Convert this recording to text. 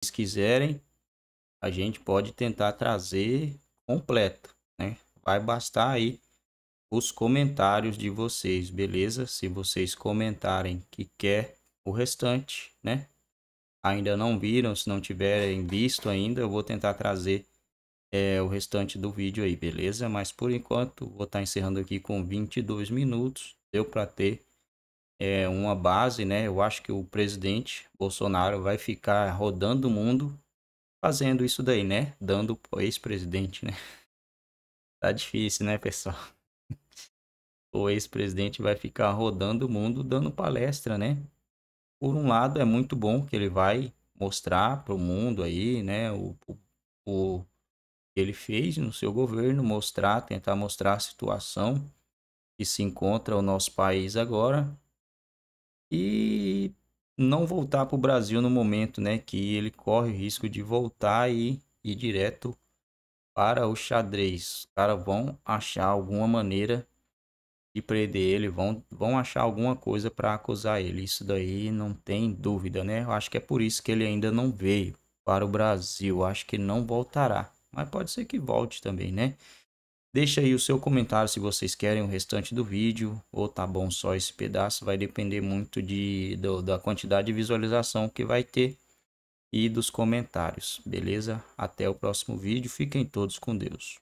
vocês quiserem, a gente pode tentar trazer completo, né? Vai bastar aí os comentários de vocês, beleza? Se vocês comentarem que quer o restante, né? Ainda não viram, se não tiverem visto ainda, eu vou tentar trazer é, o restante do vídeo aí, beleza? Mas por enquanto, vou estar tá encerrando aqui com 22 minutos. Deu para ter é, uma base, né? Eu acho que o presidente Bolsonaro vai ficar rodando o mundo fazendo isso daí, né? Dando pro ex-presidente, né? Tá difícil, né, pessoal? O ex-presidente vai ficar rodando o mundo dando palestra, né? Por um lado, é muito bom que ele vai mostrar para o mundo aí, né? O, o, o que ele fez no seu governo, mostrar, tentar mostrar a situação que se encontra o nosso país agora e não voltar para o Brasil no momento, né, que ele corre o risco de voltar e ir direto para o xadrez. Os caras vão achar alguma maneira de prender ele, vão, vão achar alguma coisa para acusar ele. Isso daí não tem dúvida, né? Eu acho que é por isso que ele ainda não veio para o Brasil. Acho que não voltará. Mas pode ser que volte também, né? Deixa aí o seu comentário se vocês querem o restante do vídeo ou tá bom só esse pedaço. Vai depender muito de, do, da quantidade de visualização que vai ter e dos comentários, beleza? Até o próximo vídeo. Fiquem todos com Deus.